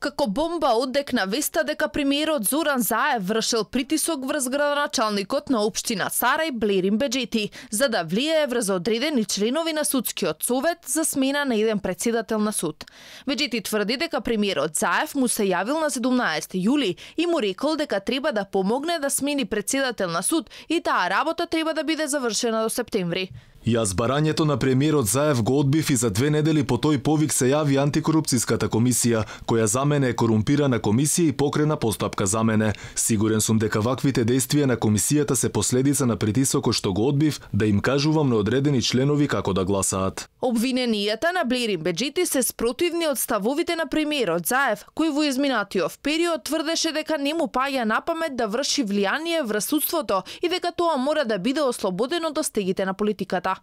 Како бомба одекна веста дека премиерот Зоран Заев вршил притисок врз градоначалникот на општина Сарај Блерин Беджети за да влијае врз одредени членови на судскиот совет за смена на еден председател на суд. Беджети тврди дека премиерот Заев му се јавил на 17 јули и му рекол дека треба да помогне да смени председател на суд и таа работа треба да биде завршена до септември. Јас барањето на премиерот Заев го одбив и за две недели по тој повик се јави антикорупцијската комисија, која за мене е корумпирана комисија и покрена постапка за мене. Сигурен сум дека ваквите действија на комисијата се последица на притисокот што го одбив да им кажувам на одредени членови како да гласаат. Обвиненијата на Блерин Беджити се спротивни од ставовите на премиерот Заев, кој во изминатиот период тврдеше дека не му паѓа на памет да врши влијание врз судството и дека тоа мора да биде ослободено до стегите на политиката.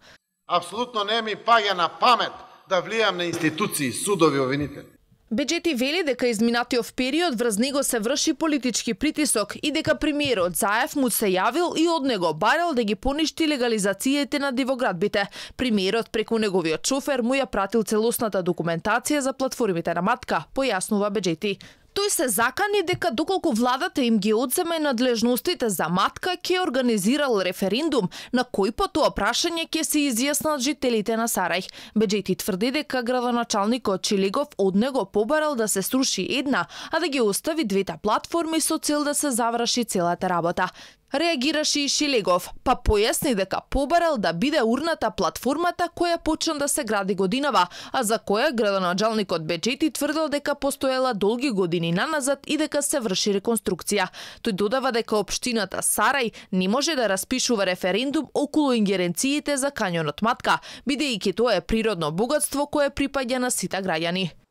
Апсолутно не ми паѓа на памет да влијам на институции, судови, обвинители. Беджети вели дека изминатиот период врз него се врши политички притисок и дека премиерот Заев му се јавил и од него барал да ги поништи легализацијите на дивоградбите. Премиерот преку неговиот шофер му ја пратил целосната документација за платформите на матка, појаснува Беджети. Тој се закани дека доколку владата им ги одземе надлежностите за матка, ќе организирал референдум на кој по тоа прашање ќе се изјаснат жителите на Сарај. Беджети тврди дека градоначалникот Чилигов од него побарал да се сруши една, а да ги остави двете платформи со цел да се заврши целата работа. Реагираше и Шилегов, па појасни дека побарал да биде урната платформата која почна да се гради годинава, а за која градоначалникот Беджети тврдел дека постоела долги години наназад и дека се врши реконструкција. Тој додава дека општината Сарај не може да распишува референдум околу ингеренциите за кањонот Матка, бидејќи тоа е природно богатство кое припаѓа на сите граѓани.